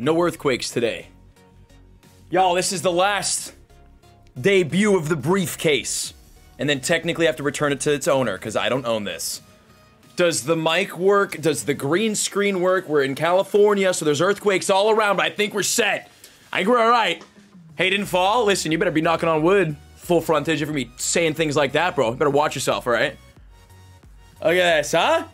No earthquakes today. Y'all, this is the last debut of the briefcase. And then technically I have to return it to its owner, because I don't own this. Does the mic work? Does the green screen work? We're in California, so there's earthquakes all around, but I think we're set. I think we're alright. Hey, didn't fall? Listen, you better be knocking on wood. Full frontage if you're me saying things like that, bro. You better watch yourself, alright? Look at this, huh?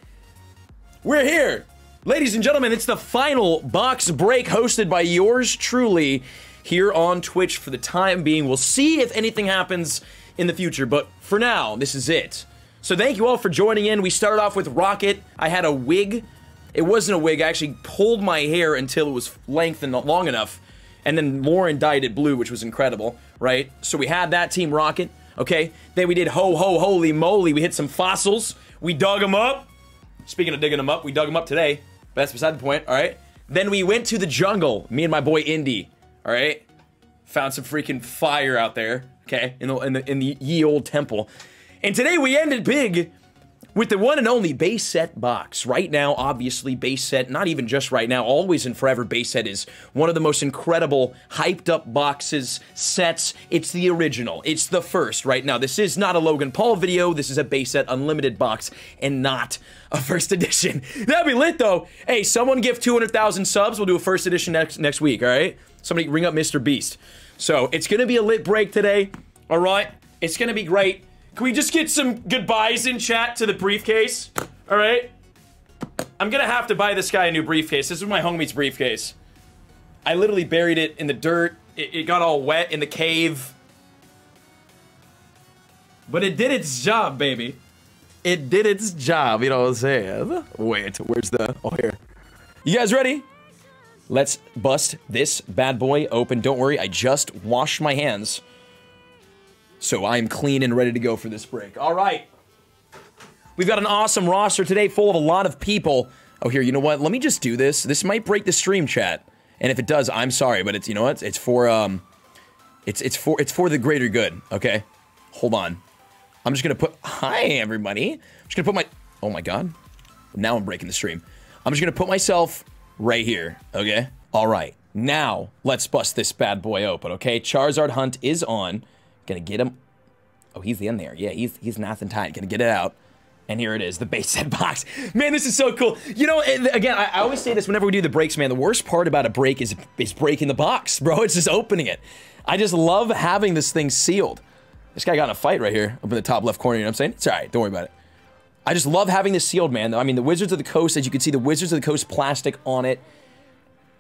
We're here. Ladies and gentlemen, it's the final box break hosted by yours truly here on Twitch for the time being. We'll see if anything happens in the future, but for now, this is it. So thank you all for joining in. We started off with Rocket. I had a wig. It wasn't a wig. I actually pulled my hair until it was lengthened long enough. And then Lauren dyed it blue, which was incredible, right? So we had that Team Rocket, okay? Then we did Ho Ho Holy Moly. We hit some fossils. We dug them up. Speaking of digging them up, we dug them up today. But that's beside the point, all right? Then we went to the jungle, me and my boy Indy, all right? Found some freaking fire out there, okay? In the, in the, in the ye old temple. And today we ended big with the one and only base set box. Right now, obviously, base set, not even just right now, always and forever, base set is one of the most incredible, hyped up boxes, sets. It's the original. It's the first right now. This is not a Logan Paul video. This is a base set unlimited box and not a first edition. That'd be lit though. Hey, someone give 200,000 subs. We'll do a first edition next, next week, all right? Somebody ring up Mr. Beast. So it's gonna be a lit break today, all right? It's gonna be great. Can we just get some goodbyes in chat to the briefcase? All right? I'm gonna have to buy this guy a new briefcase. This is my homie's briefcase. I literally buried it in the dirt. It, it got all wet in the cave. But it did its job, baby. It did its job, you know what I'm saying? Wait, where's the... Oh, here. You guys ready? Let's bust this bad boy open. Don't worry, I just washed my hands. So I'm clean and ready to go for this break. All right. We've got an awesome roster today full of a lot of people. Oh, here, you know what? Let me just do this. This might break the stream chat. And if it does, I'm sorry, but it's, you know what? It's for, um, it's, it's for, it's for the greater good, okay? Hold on. I'm just gonna put, hi, everybody. I'm just gonna put my, oh my god. Now I'm breaking the stream. I'm just gonna put myself right here, okay? All right. Now, let's bust this bad boy open, okay? Charizard Hunt is on. Gonna get him. Oh, he's in there. Yeah, he's he's nothing tight. Gonna get it out. And here it is, the base set box. Man, this is so cool. You know, again, I, I, always say this whenever we do the breaks, man. The worst part about a break is is breaking the box, bro. It's just opening it. I just love having this thing sealed. This guy got in a fight right here up in the top left corner. You know what I'm saying? It's all right. Don't worry about it. I just love having this sealed, man. I mean, the Wizards of the Coast, as you can see, the Wizards of the Coast plastic on it.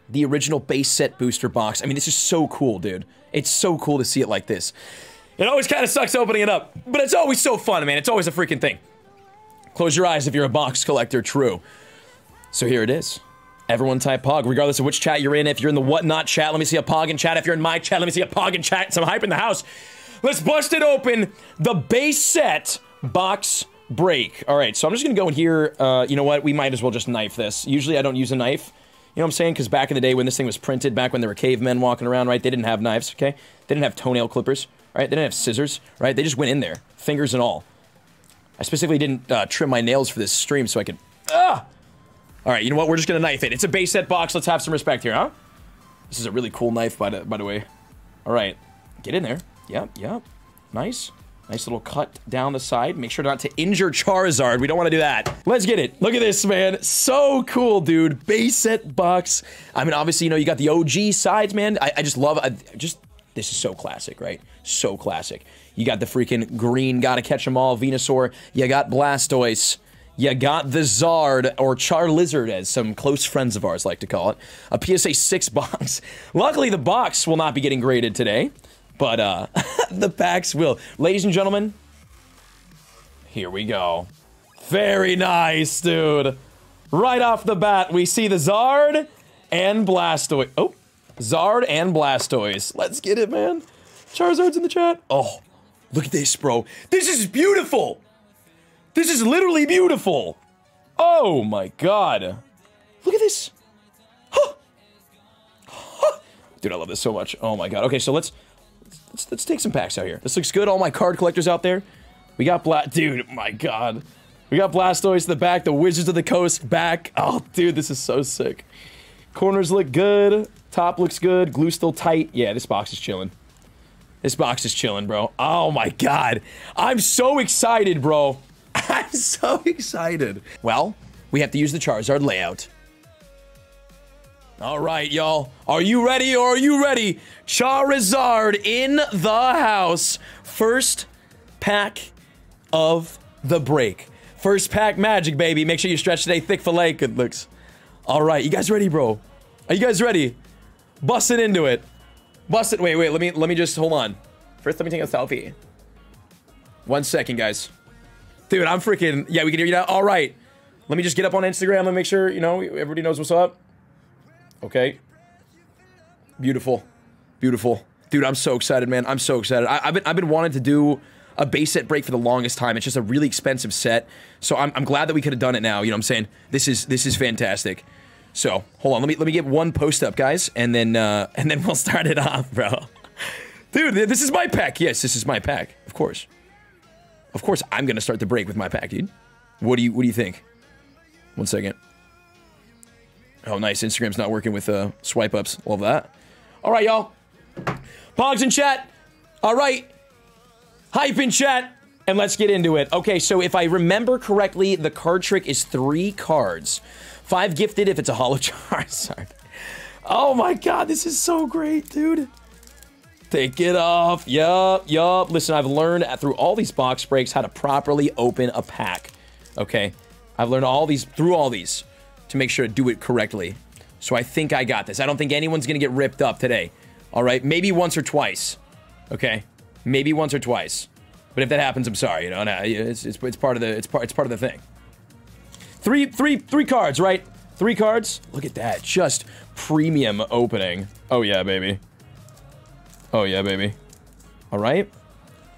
The original base set booster box. I mean, this is so cool, dude. It's so cool to see it like this. It always kind of sucks opening it up, but it's always so fun, man. It's always a freaking thing. Close your eyes if you're a box collector, true. So here it is. Everyone type POG, regardless of which chat you're in. If you're in the whatnot chat, let me see a POG in chat. If you're in my chat, let me see a POG in chat. Some hype in the house. Let's bust it open. The base set box break. All right, so I'm just gonna go in here. Uh, you know what? We might as well just knife this. Usually I don't use a knife. You know what I'm saying? Because back in the day when this thing was printed, back when there were cavemen walking around, right? They didn't have knives, okay? They didn't have toenail clippers right? They didn't have scissors, right? They just went in there, fingers and all. I specifically didn't uh, trim my nails for this stream so I could. Ah! All right, you know what? We're just gonna knife it. It's a base set box. Let's have some respect here, huh? This is a really cool knife, by the, by the way. All right, get in there. Yep, yep. Nice. Nice little cut down the side. Make sure not to injure Charizard. We don't want to do that. Let's get it. Look at this, man. So cool, dude. Base set box. I mean, obviously, you know, you got the OG sides, man. I, I just love, I just, this is so classic, right? So classic. You got the freaking green, gotta catch them all, Venusaur. You got Blastoise. You got the Zard, or Charlizard, as some close friends of ours like to call it. A PSA 6 box. Luckily, the box will not be getting graded today, but uh, the packs will. Ladies and gentlemen, here we go. Very nice, dude. Right off the bat, we see the Zard and Blastoise. Oh, Zard and Blastoise. Let's get it, man. Charizard's in the chat. Oh, look at this, bro. This is beautiful. This is literally beautiful. Oh my god. Look at this. Huh. Huh. Dude, I love this so much. Oh my god. Okay, so let's, let's let's take some packs out here. This looks good. All my card collectors out there. We got Bla- Dude, my god. We got Blastoise in the back, the Wizards of the Coast back. Oh, dude, this is so sick. Corners look good. Top looks good. Glue still tight. Yeah, this box is chilling. This box is chilling, bro. Oh my god. I'm so excited, bro. I'm so excited. Well, we have to use the Charizard layout. All right, y'all. Are you ready or are you ready? Charizard in the house. First pack of the break. First pack magic, baby. Make sure you stretch today. Thick fillet. Good looks. All right, you guys ready, bro? Are you guys ready? Bust it into it. Bust it. Wait, wait. Let me let me just hold on. First, let me take a selfie. One second, guys. Dude, I'm freaking. Yeah, we can hear you now. All right. Let me just get up on Instagram and make sure you know everybody knows what's up. Okay. Beautiful, beautiful, dude. I'm so excited, man. I'm so excited. I, have been I've been wanting to do a base set break for the longest time. It's just a really expensive set, so I'm, I'm glad that we could have done it now. You know what I'm saying? This is this is fantastic. So hold on, let me let me get one post up, guys, and then uh, and then we'll start it off, bro. Dude, this is my pack. Yes, this is my pack. Of course, of course, I'm gonna start the break with my pack, dude. What do you What do you think? One second. Oh, nice. Instagram's not working with uh, swipe ups. Love that. All right, y'all. Pogs in chat. All right. Hype in chat. And let's get into it. Okay, so if I remember correctly, the card trick is three cards. Five gifted if it's a holo Charizard. Oh my god, this is so great, dude. Take it off. Yup, yup. Listen, I've learned through all these box breaks how to properly open a pack. Okay? I've learned all these, through all these, to make sure to do it correctly. So I think I got this. I don't think anyone's going to get ripped up today. All right? Maybe once or twice. Okay? Maybe once or twice. But if that happens, I'm sorry. You know, it's, it's, it's part of the it's part it's part of the thing. Three three three cards, right? Three cards. Look at that, just premium opening. Oh yeah, baby. Oh yeah, baby. All right,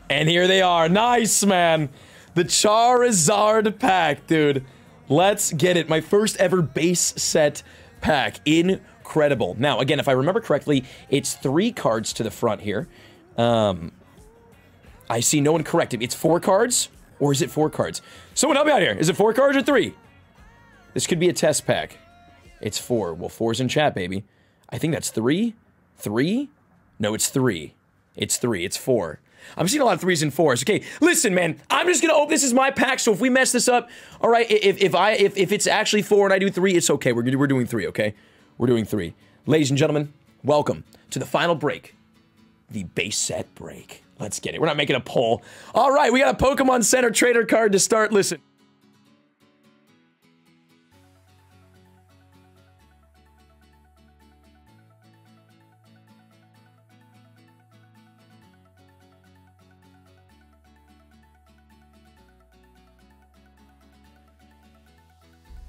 and here they are. Nice, man. The Charizard pack, dude. Let's get it. My first ever base set pack. Incredible. Now, again, if I remember correctly, it's three cards to the front here. Um, I see no one corrected. It's four cards? Or is it four cards? Someone help me out here. Is it four cards or three? This could be a test pack. It's four. Well, four's in chat, baby. I think that's three. Three? No, it's three. It's three. It's four. I'm seeing a lot of threes and fours. Okay, listen, man. I'm just gonna open. This is my pack. So if we mess this up, all right. If if I if if it's actually four and I do three, it's okay. We're we're doing three. Okay, we're doing three. Ladies and gentlemen, welcome to the final break, the base set break. Let's get it. We're not making a poll. All right, we got a Pokemon Center Trader card to start. Listen.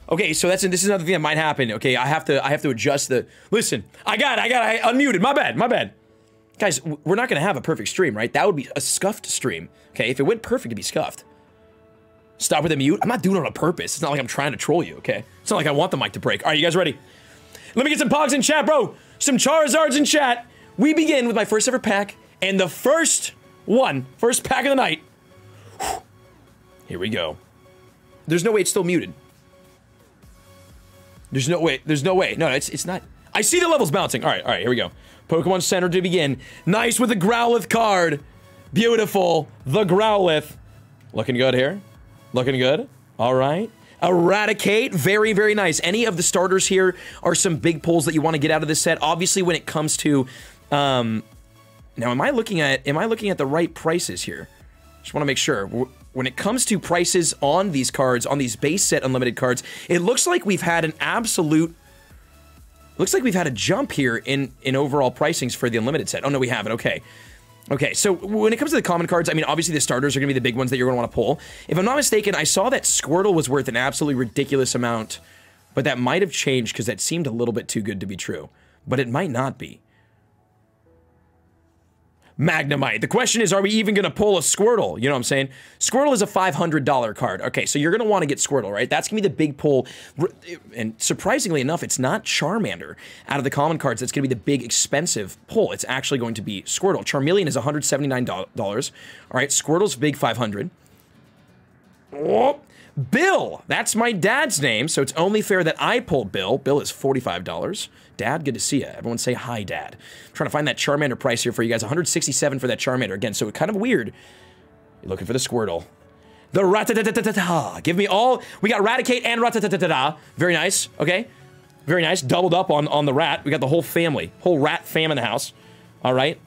Okay, so that's this is another thing that might happen. Okay, I have to I have to adjust the. Listen, I got I got I unmuted. My bad. My bad. Guys, we're not going to have a perfect stream, right? That would be a scuffed stream. Okay, if it went perfect, it'd be scuffed. Stop with the mute. I'm not doing it on a purpose. It's not like I'm trying to troll you, okay? It's not like I want the mic to break. All right, you guys ready? Let me get some pogs in chat, bro. Some Charizards in chat. We begin with my first ever pack, and the first one, first pack of the night. Here we go. There's no way it's still muted. There's no way. There's no way. No, it's it's not. I see the levels bouncing. All right, all right, here we go. Pokemon Center to begin. Nice with the Growlithe card. Beautiful. The Growlithe. Looking good here. Looking good. All right. Eradicate. Very, very nice. Any of the starters here are some big pulls that you want to get out of this set. Obviously, when it comes to... Um, now, am I looking at am I looking at the right prices here? Just want to make sure. When it comes to prices on these cards, on these base set unlimited cards, it looks like we've had an absolute Looks like we've had a jump here in, in overall pricings for the unlimited set. Oh, no, we haven't. Okay. Okay, so when it comes to the common cards, I mean, obviously the starters are going to be the big ones that you're going to want to pull. If I'm not mistaken, I saw that Squirtle was worth an absolutely ridiculous amount, but that might have changed because that seemed a little bit too good to be true. But it might not be. Magnemite. The question is, are we even going to pull a Squirtle? You know what I'm saying? Squirtle is a $500 card. Okay, so you're going to want to get Squirtle, right? That's going to be the big pull. And surprisingly enough, it's not Charmander out of the common cards that's going to be the big expensive pull. It's actually going to be Squirtle. Charmeleon is $179. All right, Squirtle's big 500. Oh, Bill. That's my dad's name, so it's only fair that I pull Bill. Bill is $45. Dad, good to see you. Everyone say hi, Dad. I'm trying to find that Charmander price here for you guys. 167 for that Charmander. Again, so kind of weird. You're looking for the Squirtle. The Rattata. Give me all. We got Raticate and Rattata. Very nice. Okay. Very nice. Doubled up on, on the rat. We got the whole family. Whole rat fam in the house. All right.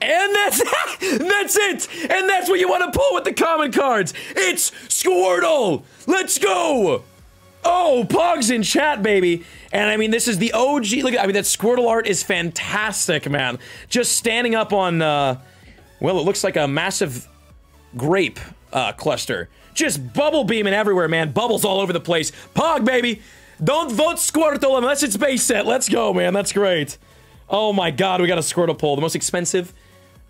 And that's that's it. And that's what you want to pull with the common cards. It's Squirtle. Let's go. Oh, Pogs in chat, baby. And I mean, this is the OG. Look, I mean, that Squirtle art is fantastic, man. Just standing up on, uh, well, it looks like a massive grape uh, cluster. Just bubble beaming everywhere, man. Bubbles all over the place. Pog, baby. Don't vote Squirtle unless it's base set. Let's go, man. That's great. Oh my god, we got a Squirtle pull. The most expensive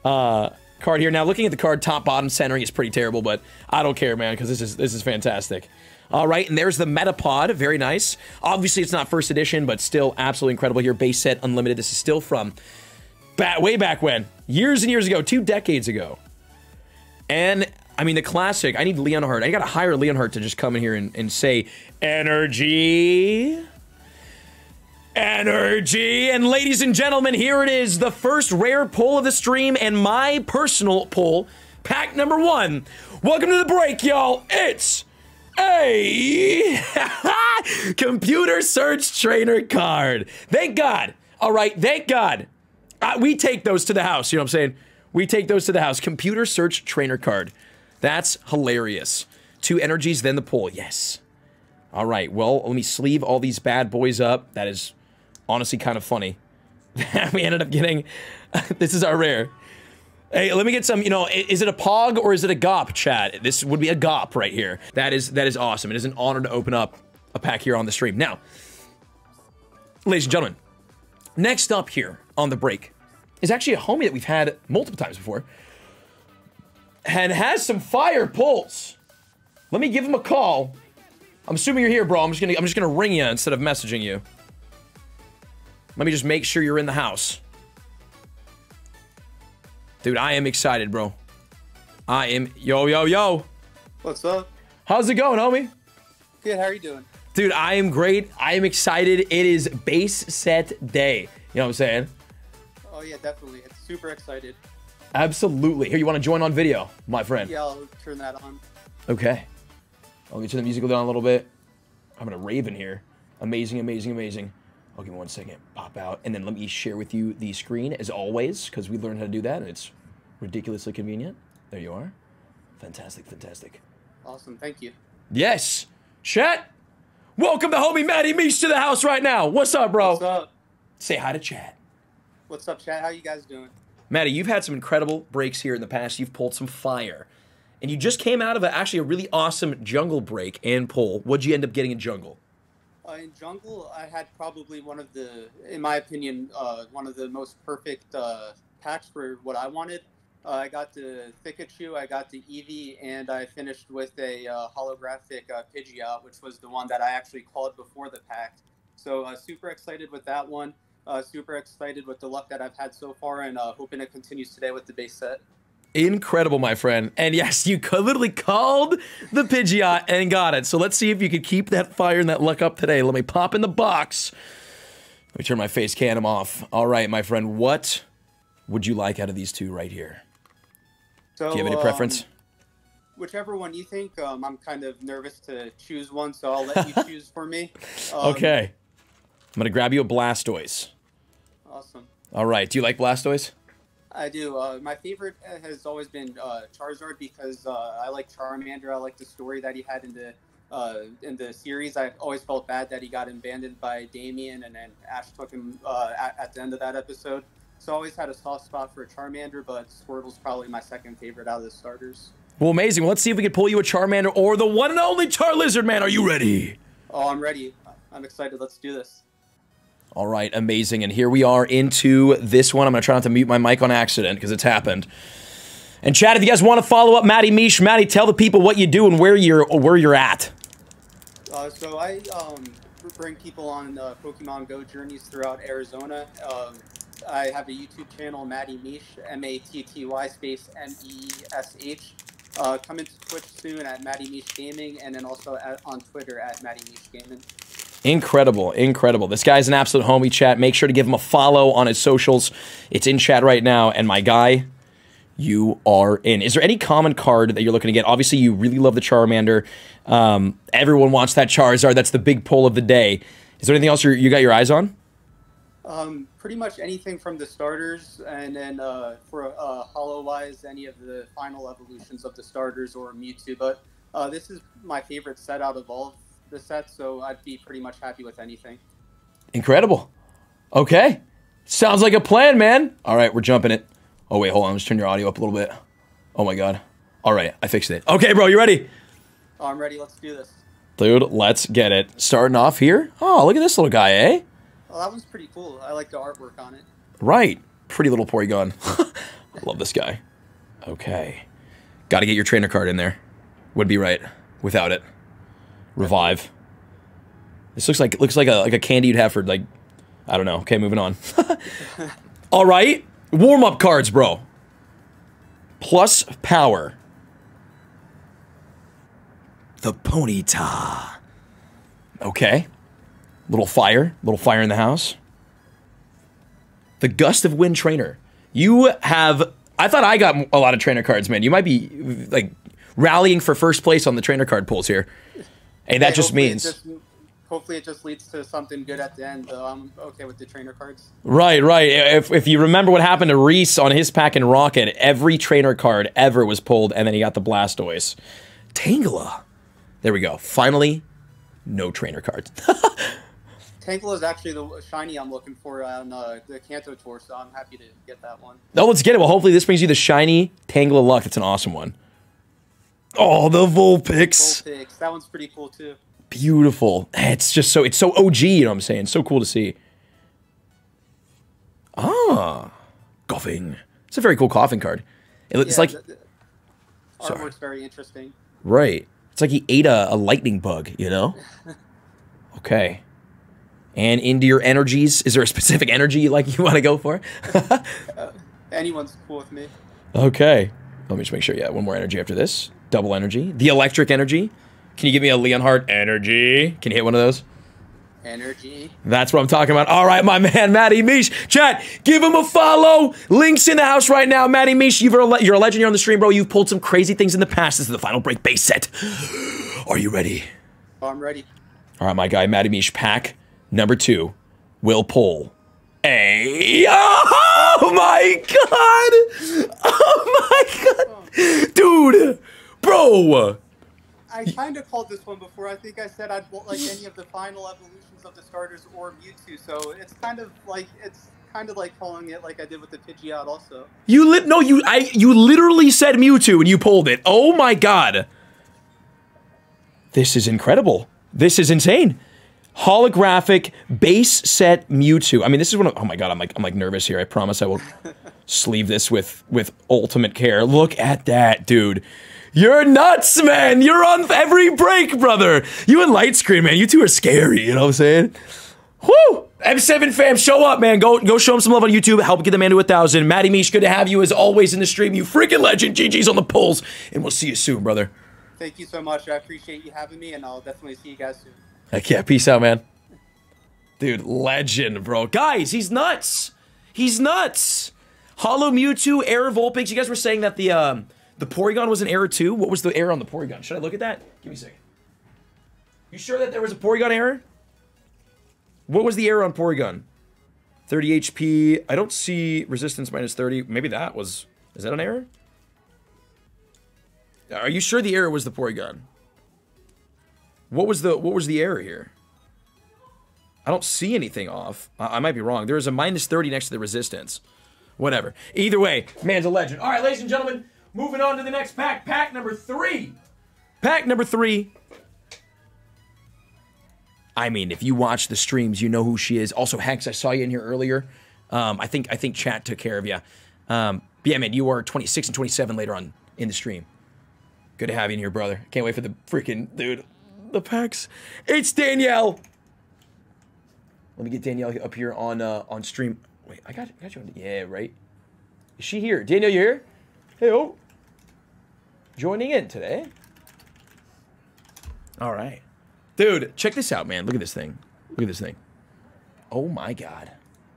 uh, card here. Now, looking at the card, top, bottom, centering is pretty terrible, but I don't care, man, because this is this is fantastic. All right, and there's the Metapod. Very nice. Obviously, it's not first edition, but still absolutely incredible here. Base set, unlimited. This is still from back, way back when. Years and years ago. Two decades ago. And, I mean, the classic. I need Leonhart. I got to hire Leonhart to just come in here and, and say, Energy. Energy. And ladies and gentlemen, here it is. The first rare pull of the stream and my personal pull. Pack number one. Welcome to the break, y'all. It's a computer search trainer card. Thank God. All right, thank God. Uh, we take those to the house. You know what I'm saying? We take those to the house. Computer search trainer card. That's hilarious. Two energies, then the pull. Yes. All right. Well, let me sleeve all these bad boys up. That is honestly kind of funny. we ended up getting. this is our rare. Hey, let me get some, you know, is it a POG or is it a GOP, chat? This would be a GOP right here. That is that is awesome. It is an honor to open up a pack here on the stream. Now, ladies and gentlemen, next up here on the break is actually a homie that we've had multiple times before and has some fire pulls. Let me give him a call. I'm assuming you're here, bro. I'm just gonna I'm just gonna ring you instead of messaging you. Let me just make sure you're in the house. Dude, I am excited, bro. I am. Yo, yo, yo. What's up? How's it going, homie? Good. How are you doing? Dude, I am great. I am excited. It is base set day. You know what I'm saying? Oh, yeah, definitely. It's super excited. Absolutely. Here, you want to join on video, my friend? Yeah, I'll turn that on. Okay. I'll get you the music down a little bit. I'm gonna Raven here. Amazing, amazing, amazing. I'll give me one second. Pop out, and then let me share with you the screen as always, because we learned how to do that, and it's ridiculously convenient. There you are. Fantastic, fantastic. Awesome. Thank you. Yes. Chat. Welcome the homie Matty Meesh to the house right now. What's up, bro? What's up? Say hi to chat. What's up, chat? How you guys doing? Matty, you've had some incredible breaks here in the past. You've pulled some fire. And you just came out of a, actually a really awesome jungle break and pull. What'd you end up getting in jungle? Uh, in jungle, I had probably one of the, in my opinion, uh, one of the most perfect uh, packs for what I wanted. Uh, I got the Pikachu, I got the Eevee, and I finished with a uh, holographic uh, Pidgeot, which was the one that I actually called before the pack. So super excited with that one. Super excited with the luck that I've had so far, and hoping it continues today with the base set. Incredible, my friend. And yes, you literally called the Pidgeot and got it. So let's see if you could keep that fire and that luck up today. Let me pop in the box. Let me turn my face cam off. All right, my friend, what would you like out of these two right here? So, Do you have any um, preference? whichever one you think. Um, I'm kind of nervous to choose one, so I'll let you choose for me. Um, okay. I'm going to grab you a Blastoise. Awesome. All right. Do you like Blastoise? I do. Uh, my favorite has always been uh, Charizard because uh, I like Charmander. I like the story that he had in the uh, in the series. I always felt bad that he got abandoned by Damien, and then Ash took him uh, at, at the end of that episode. So I always had a soft spot for a Charmander, but Squirtle's probably my second favorite out of the starters. Well, amazing. Let's see if we can pull you a Charmander or the one and only Charlizard, man. Are you ready? Oh, I'm ready. I'm excited. Let's do this. All right, amazing. And here we are into this one. I'm going to try not to mute my mic on accident because it's happened. And Chad, if you guys want to follow up Matty Meesh, Matty, tell the people what you do and where you're where you're at. Uh, so I um, bring people on uh, Pokemon Go journeys throughout Arizona. Um, I have a YouTube channel, Matty Meesh, M A T T Y space M E S H. Uh, come into Twitch soon at Matty Mish Gaming, and then also at, on Twitter at Matty Mish Gaming. Incredible, incredible. This guy's an absolute homie, chat. Make sure to give him a follow on his socials. It's in chat right now. And my guy, you are in. Is there any common card that you're looking to get? Obviously, you really love the Charmander. Um, everyone wants that Charizard. That's the big pull of the day. Is there anything else you got your eyes on? Um, pretty much anything from the starters, and then uh, for uh, Holo wise, any of the final evolutions of the starters or Mewtwo. But uh, this is my favorite set out of all the set, so I'd be pretty much happy with anything. Incredible. Okay. Sounds like a plan, man. All right, we're jumping it. Oh, wait, hold on. Let's turn your audio up a little bit. Oh, my God. All right, I fixed it. Okay, bro, you ready? Oh, I'm ready. Let's do this. Dude, let's get it. Starting off here. Oh, look at this little guy, eh? Well, that one's pretty cool. I like the artwork on it. Right. Pretty little Porygon. I love this guy. Okay. Got to get your trainer card in there. Would be right without it. Revive. This looks like looks like a like a candy you'd have for like I don't know. Okay, moving on. All right. Warm up cards, bro. Plus power. The Ponyta. Okay. Little fire. Little fire in the house. The Gust of Wind Trainer. You have. I thought I got a lot of trainer cards, man. You might be like rallying for first place on the trainer card pulls here. Hey, that Hey, just it means. just- hopefully, it just leads to something good at the end. Though I'm okay with the trainer cards. Right, right. If, if you remember what happened to Reese on his pack and Rocket, every trainer card ever was pulled, and then he got the Blastoise. Tangela. There we go. Finally, no trainer cards. Tangela is actually the shiny I'm looking for on uh, the Kanto tour, so I'm happy to get that one. no, let's get it. Well, hopefully this brings you the shiny Tangela luck. That's an awesome one. Oh, the Vulpix. Vulpix, that one's pretty cool too. Beautiful. It's just so, it's so OG, you know what I'm saying? So cool to see. Ah, Koffing. It's a very cool Koffing card. It- It's Yeah, like, the, the artwork's very interesting. Right. It's like he ate a, a lightning bug, you know? Okay. And into your energies, is there a specific energy you like you want to go for? Anyone's cool with me. okay. Let me just make sure. Yeah, one more energy after this. Double energy. The electric energy. Can you give me a Leonhart energy? Can you hit one of those? Energy. That's what I'm talking about. All right, my man, Matty Mish. Chat, give him a follow. Links in the house right now. Matty Mish, you've, you're a legend You're on the stream, bro. You've pulled some crazy things in the past. This is the final break base set. Are you ready? Oh, I'm ready. All right, my guy, Matty Mish, pack number two will pull a. Oh my god! Oh my god! Dude! Bro! I kind of called this one before. I think I said I'd want, like any of the final evolutions of the starters or Mewtwo. So it's kind of like it's kind of like calling it like I did with the Pidgeot also. You lit no, you I you literally said Mewtwo and you pulled it. Oh my god. This is incredible. This is insane. Holographic base set Mewtwo. I mean, this is one of oh my god, I'm like I'm like nervous here. I promise I will sleeve this with with ultimate care. Look at that, dude. You're nuts, man. You're on every break, brother. You and light screen, man. You two are scary, you know what I'm saying? Woo! M7 fam, show up, man. Go go show him some love on YouTube. Help get the man to a thousand. Matty Mish, good to have you as always in the stream. You freaking legend. GG's on the polls. And we'll see you soon, brother. Thank you so much. I appreciate you having me, and I'll definitely see you guys soon. Heck yeah, peace out, man. Dude, legend, bro. Guys, he's nuts. He's nuts. Holo Mewtwo, Error Vulpix. You guys were saying that the um the Porygon was an error too. What was the error on the Porygon? Should I look at that? Give me a second. You sure that there was a Porygon error? What was the error on Porygon? 30 HP. I don't see resistance minus 30. Maybe that was. Is that an error? Are you sure the error was the Porygon? What was the what was the error here? I don't see anything off. I, I might be wrong. There is a minus 30 next to the resistance. Whatever. Either way, man's a legend. All right, ladies and gentlemen, moving on to the next pack. Pack number three. Pack number three. I mean, if you watch the streams, you know who she is. Also, Hanks, I saw you in here earlier. Um, I think I think chat took care of you. Um, yeah, man, you are 26 and 27 later on in the stream. Good to have you in here, brother. Can't wait for the freaking dude. The packs. It's Danielle. Let me get Danielle up here on uh, on stream. Wait, I got, got you on. Yeah, right. Is she here? Danielle, you here? Hey, oh. Joining in today. All right. Dude, check this out, man. Look at this thing. Look at this thing. Oh my god.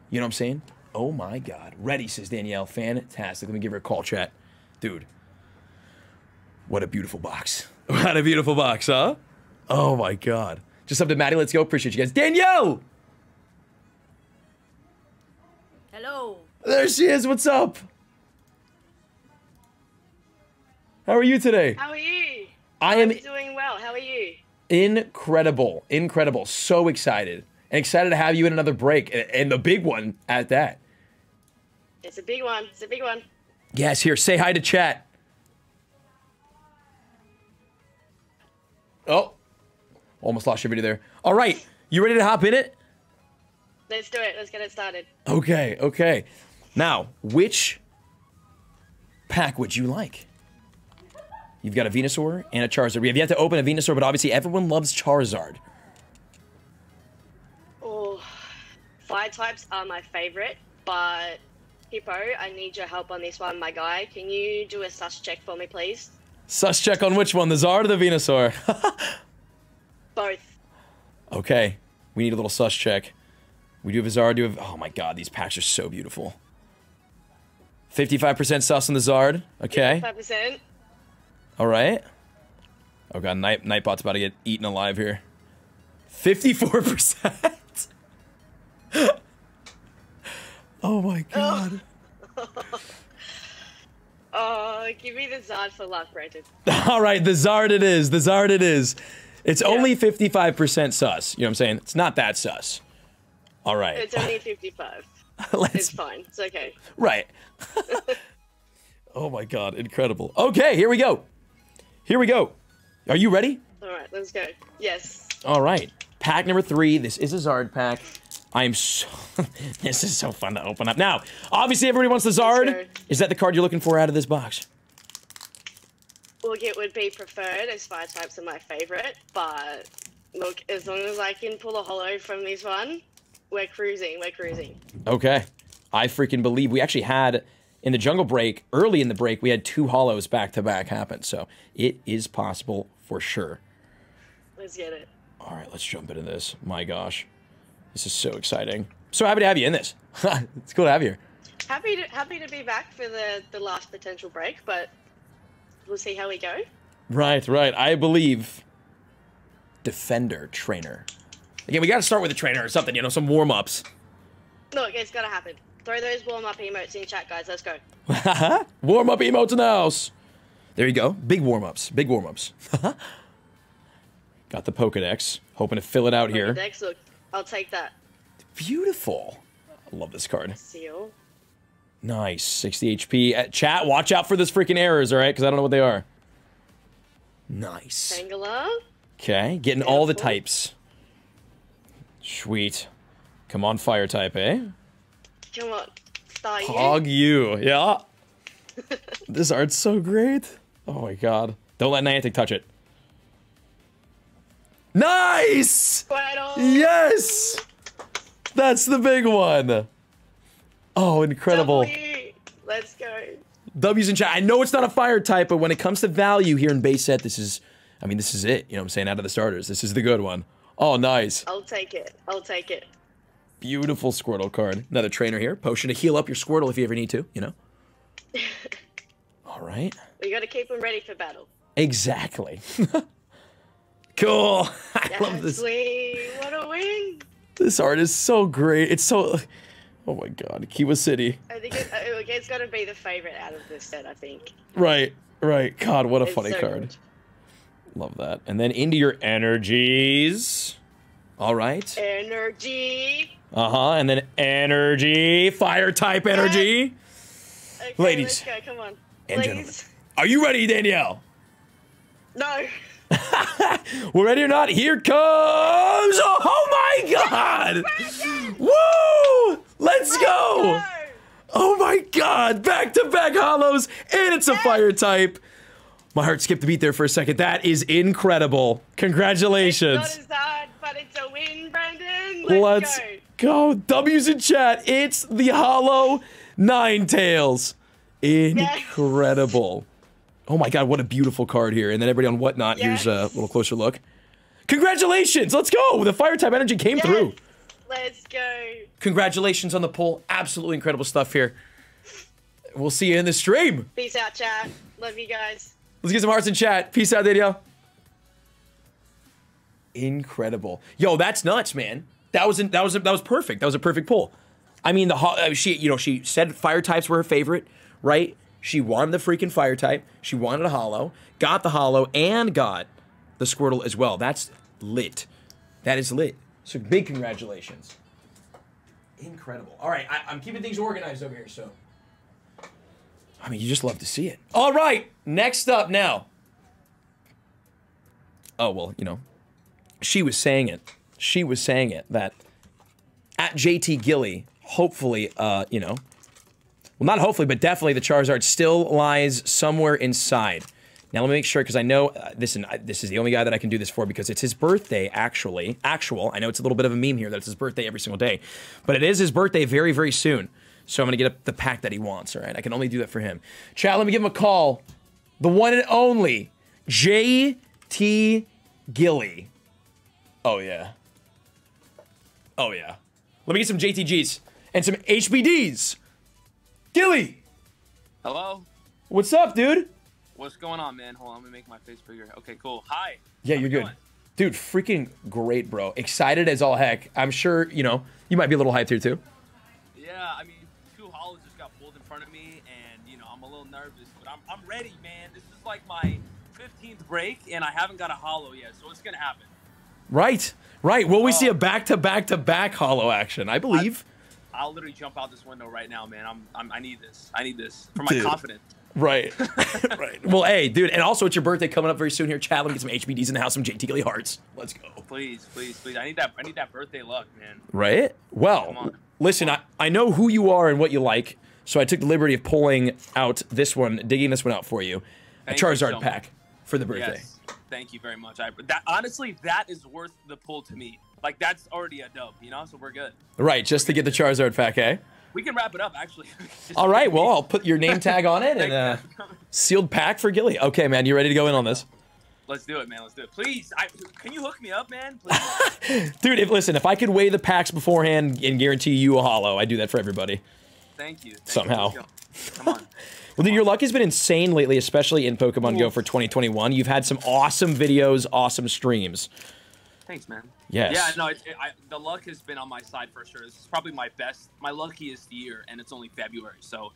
You know what I'm saying? Oh my god. Ready, says Danielle. Fantastic. Let me give her a call, chat. Dude. What a beautiful box. What a beautiful box, huh? Oh my god. Just up to Matty. Let's go. Appreciate you guys. Danielle! Hello. There she is. What's up? How are you today? How are you? I am I'm doing well. How are you? incredible. Incredible. So excited. And excited to have you in another break. And the big one at that. It's a big one. It's a big one. Yes, here. Say hi to chat. Oh. Almost lost your video there. All right. You ready to hop in it? Let's do it. Let's get it started. Okay, okay. Now, which pack would you like? You've got a Venusaur and a Charizard. We have yet to open a Venusaur, but obviously everyone loves Charizard. Oh, fire types are my favorite, but Hippo, I need your help on this one, my guy. Can you do a sus check for me, please? Sus check on which one, the Zard or the Venusaur? Both. okay, we need a little sus check. We do have a Zard, do have... Oh my god, these packs are so beautiful. 55% sus on the Zard. Okay, Five percent. All right. Oh god, Night, Nightbot's about to get eaten alive here. 54%? oh my god. Oh, give me the Zard for luck, Brandon. All right, the Zard it is. The Zard it is. It's only 55% sus. You know what I'm saying? It's not that sus. All right. It's only fifty-five. It's Let's fine. It's okay. right. oh my god, incredible. Okay, here we go. Here we go. Are you ready? All right, let's go. Yes. All right. Pack number 3. This is a Zard pack. I am so This is so fun to open up. Now, obviously everybody wants the. Zard. Is that the card you're looking for out of this box? Look, it would be preferred as fire types are my favorite, but look, as long as I can pull a holo from this one, we're cruising. We're cruising. Okay. I freaking believe we actually had in the jungle break, early in the break, we had two holos back to back happen. So it is possible for sure. Let's get it. All right, let's jump into this. My gosh. This is so exciting. So happy to have you in this. it's cool to have you. Happy to happy to be back for the the last potential break, but we'll see how we go. Right, right. I believe defender trainer. Again, we got to start with a trainer or something, you know, some warm ups. Look, it's gotta happen. Throw those warm up emotes in chat, guys. Let's go. warm up emotes in the house. There you go. Big warm ups. Big warm ups. got the Pokedex. Hoping to fill it out here. Next, look, I'll take that Beautiful. I love this card. Seel. Nice. 60 HP. Uh, chat, watch out for this freaking errors, all right? Because I don't know what they are. Nice. Tangela. Okay, getting all the types. Sweet. Come on, fire type, eh? Come on, Staryu. Hog you. Yeah. this art's so great. Oh my god. Don't let Niantic touch it. Nice! Squirtle. Yes! That's the big one. Oh, incredible. W. Let's go. W's in chat. I know it's not a fire type, but when it comes to value here in base set, this is, I mean, this is it. You know what I'm saying? Out of the starters, this is the good one. Oh, nice. I'll take it. I'll take it. Beautiful Squirtle card. Another trainer here. Potion to heal up your Squirtle if you ever need to, you know? All right. We gotta keep them ready for battle. Exactly. cool. I love this. Sweet. What a win. This art is so great. It's so. Oh my god. Kiwa City. I think it, uh, it's gotta be the favorite out of this set. I think. Right, right. God, what a It's funny so card. good. Love that. And then into your energies. All right. Energy. Uh huh. And then energy. Fire type energy. Okay, Ladies go. Come on. and gentlemen. Are you ready, Danielle? No. We're ready or not? Here comes. Oh my god! Woo! Let's go! Oh my god! Back to back holos, and it's a fire type. My heart skipped a beat there for a second. That is incredible. Congratulations. Not as hard, but it's a win, Brandon. Let's, Let's go. go. W's in chat. It's the holo nine tails. Incredible. Oh my god, what a beautiful card here. And then everybody on whatnot, here's a little closer look. Congratulations! Let's go! The fire type energy came Yes. through. Let's go. Congratulations on the pull. Absolutely incredible stuff here. We'll see you in the stream. Peace out, chat. Love you guys. Let's get some hearts in chat. Peace out, Danielle. Incredible. Yo, that's nuts, man. That was that was that was perfect. That was a perfect pull. I mean, the uh, she you know she said fire types were her favorite, right? She wanted the freaking fire type. She wanted a holo, got the holo, and got the Squirtle as well. That's lit. That is lit. So big congratulations. Incredible. All right, I, I'm keeping things organized over here, so. I mean, you just love to see it. All right, next up now. Oh, well, you know, she was saying it. She was saying it that at JT Gilly, hopefully, uh, you know, well, not hopefully, but definitely the Charizard still lies somewhere inside. Now, let me make sure because I know uh, this, and this is the only guy that I can do this for because it's his birthday, actually. Actual. I know it's a little bit of a meme here that it's his birthday every single day, but it is his birthday very, very soon. So I'm going to get up the pack that he wants, all right? I can only do that for him. Chat, let me give him a call. The one and only JT Gilly. Oh, yeah. Oh, yeah. Let me get some JTGs and some HBDs. Gilly, Hello? what's up, dude? What's going on, man? Hold on, let me make my face bigger. Okay, cool. Hi. Yeah, you're good. Dude, freaking great, bro. Excited as all heck. I'm sure, you know, you might be a little hyped here, too. Yeah, I mean, two holos just got pulled in front of me, and, you know, I'm a little nervous, but I'm, I'm ready, man. This is like my 15th break, and I haven't got a holo yet, so it's going to happen. Right, right. Will we see a um, back to back to back holo action? I believe. I'll literally jump out this window right now, man. I'm, I'm I need this. I need this for my Dude. confidence. Right. right. Well, hey, dude, and also it's your birthday coming up very soon here. Chat, let me get some HBDs in the house, some JT Gilly hearts. Let's go. Please, please, please. I need that. I need that birthday luck, man. Right? Well, listen, I, I know who you are and what you like, so I took the liberty of pulling out this one, digging this one out for you. A Thank you Charizard so pack for the birthday. Yes. Thank you very much. I that honestly, that is worth the pull to me. Like that's already a dub, you know. So we're good. Right, just to get the Charizard pack, eh? We can wrap it up, actually. All right, well, I'll put your name tag on it and uh, sealed pack for Gilly. Okay, man, you ready to go in on this? Let's do it, man. Let's do it. Please, I, can you hook me up, man? Please. Dude, if, listen, if I could weigh the packs beforehand and guarantee you a holo, I do that for everybody. Thank you. Thank. Somehow. Let's. Come on. Well, your luck has been insane lately, especially in Pokemon Go for 2021. You've had some awesome videos, awesome streams. Thanks, man. Yes. Yeah, no, it's it, I, the luck has been on my side for sure. This is probably my best, my luckiest year, and it's only February. So,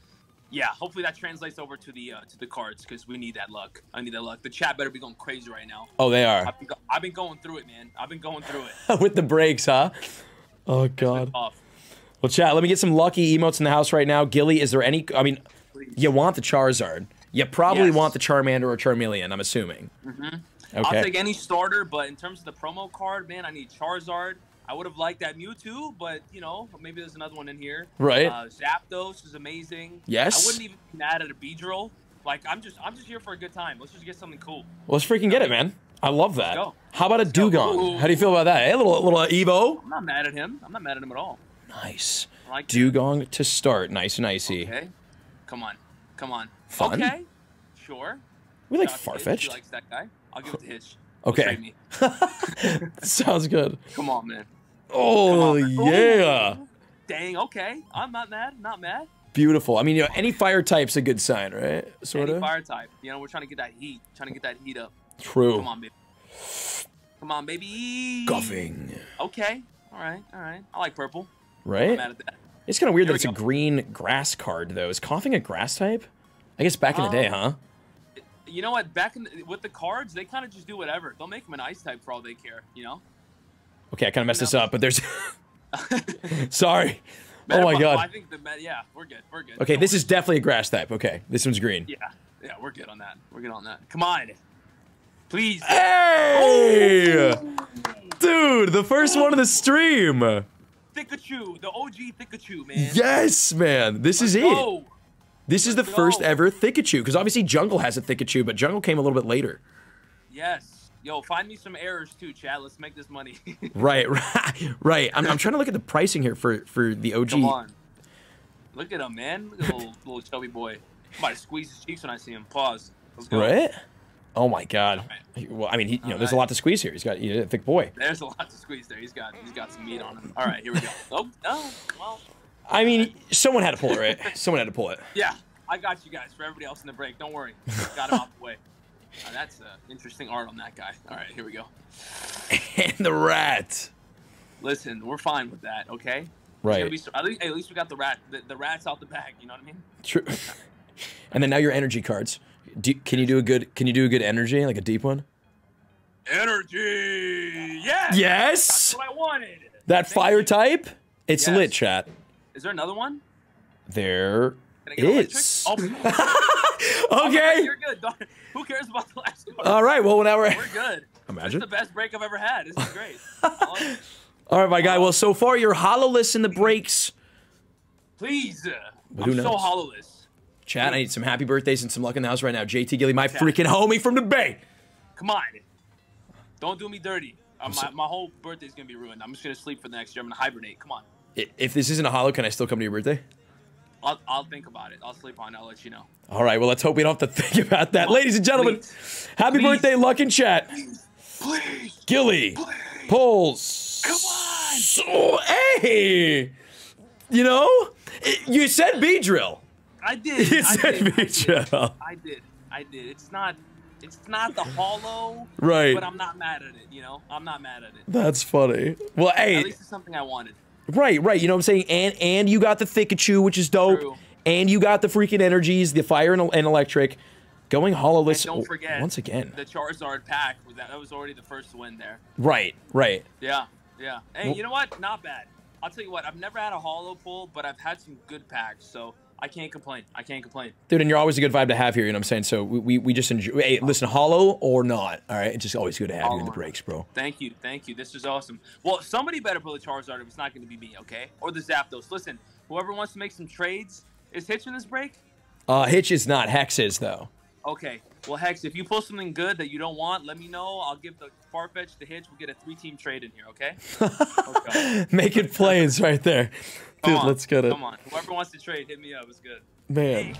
yeah, hopefully that translates over to the uh, to the cards because we need that luck. I need that luck. The chat better be going crazy right now. Oh, they are. I've been, go- I've been going through it, man. I've been going through it. With the breaks, huh? Oh, God. Well, chat, let me get some lucky emotes in the house right now. Gilly, is there any. I mean. You want the Charizard. You probably Yes. want the Charmander or Charmeleon, I'm assuming. Mhm. Okay. I'll take any starter, but in terms of the promo card, man, I need Charizard. I would have liked that Mewtwo, but you know, maybe there's another one in here. Right. Uh, Zapdos is amazing. Yes. I wouldn't even be mad at a Beedrill. Like I'm just, I'm just here for a good time. Let's just get something cool. Well, let's freaking get it, man. I love that. go. How about a go. Dewgong? Ooh. How do you feel about that? Hey, a little, little Evo. I'm not mad at him. I'm not mad at him at all. Nice. Like that. Dewgong to start. Nice and icy. Okay. Come on. Come on. Fun. Okay. Sure. We like Shout out to Hitch. Farfetch'd. Likes that guy. I'll give it to Hitch. Okay. Me. Sounds good. Come on, man. Oh, on. yeah. Ooh. Dang. Okay. I'm not mad. Not mad. Beautiful. I mean, you know, any fire type's a good sign, right? Sort Any of. fire type. You know, we're trying to get that heat. Trying to get that heat up. True. Come on, baby. Come on, baby. Koffing. Okay. All right. All right. I like purple. Right. I'm mad at that. It's kind of weird that it's we a green grass card, though. Is Koffing a grass type? I guess back in the day, Um, huh? You know what? Back in the, with the cards, they kind of just do whatever. They'll make them an ice type for all they care. You know. Okay, I kind of messed this no. up, but there's. Sorry. Oh my god. I think the yeah, we're good. We're good. Okay, Don't this is definitely a grass type. Okay, this one's green. Yeah, yeah, we're good on that. We're good on that. Come on, please. Hey! Dude, the first one of the stream. Pikachu, the OG Pikachu, man. Yes, man. This is it. Go. This is the Let's first go. ever Pikachu, because obviously Jungle has a Pikachu, but Jungle came a little bit later. Yes. Yo, find me some errors too, Chad. Let's make this money. Right, right, right. I'm, I'm trying to look at the pricing here for for the OG. Come on. Look at him, man. Look at little, little chubby boy. About to squeeze his cheeks when I see him. Pause. Let's go. Right? Oh my god. Well, I mean, he, you know, there's a lot to squeeze here. He's got he's a thick boy. There's a lot to squeeze there. He's got he's got some meat on him. All right, here we go. Oh, oh, well, I mean, someone had to pull it, right? Someone had to pull it. yeah. I got you guys for everybody else in the break. Don't worry. Got him off the way. Uh, that's uh, interesting art on that guy. All right, here we go. and the rat. Listen, we're fine with that, okay? Right. be at, least, at least we got the rat. The, the rat's out the bag. You know what I mean? True. and then now your energy cards. Do, can you do a good? Can you do a good energy, like a deep one? Energy. Yes. Yes. That's what I wanted. That Thank fire you. type. It's Yes. lit, chat. Is there another one? There Can I get electric? is. Oh, okay. You're good. Don't- Who cares about the last card? All right. Well, now we're. We're good. Imagine. This is the best break I've ever had. This is great. I like it. All right, my guy. Well, um, so far you're hololess in the breaks. Please. But I'm so knows? Chat. I need some happy birthdays and some luck in the house right now. JT Gilly, my freaking homie from the Bay. Come on. Don't do me dirty. Uh, my, my whole birthday's gonna be ruined. I'm just gonna sleep for the next year. I'm gonna hibernate. Come on. If this isn't a holo, can I still come to your birthday? I'll, I'll think about it. I'll sleep on it. I'll let you know. All right. Well, let's hope we don't have to think about that, ladies and gentlemen. Please. Happy Please. birthday, luck in chat. Please. Gilly, pulls. Come on. So, hey, you know, it- you said Beedrill. I did. You I said did. I did. I did. I did. It's not. It's not the holo. Right. But I'm not mad at it. You know. I'm not mad at it. That's funny. Well, hey. At least it's something I wanted. right, right. You know what I'm saying? And and you got the Thickachu, which is dope. True. And you got the freaking energies, the fire and, and electric. Going hololess And don't forget. once again. The Charizard pack. That, that was already the first win there. Right, right. Yeah. Yeah. Hey, Well- you know what? Not bad. I'll tell you what. I've never had a holo pull, but I've had some good packs, so I can't complain. I can't complain. Dude, and you're always a good vibe to have here, you know what I'm saying? So we, we, we just enjoy. Hey, listen, holo or not, all right? It's just always good to have you in the breaks, bro. Thank you, thank you. This is awesome. Well, somebody better pull a Charizard if it's not going to be me, okay? Or the Zapdos. Listen, whoever wants to make some trades, is Hitch in this break? Uh, Hitch is not. Hex is, though. Okay. Well, Hex, if you pull something good that you don't want, let me know. I'll give the Farfetch the Hitch. We'll get a three-team trade in here, okay? okay. Making plays right there. Dude, on, let's get it. Come on. Whoever wants to trade, hit me up. It's good. Man.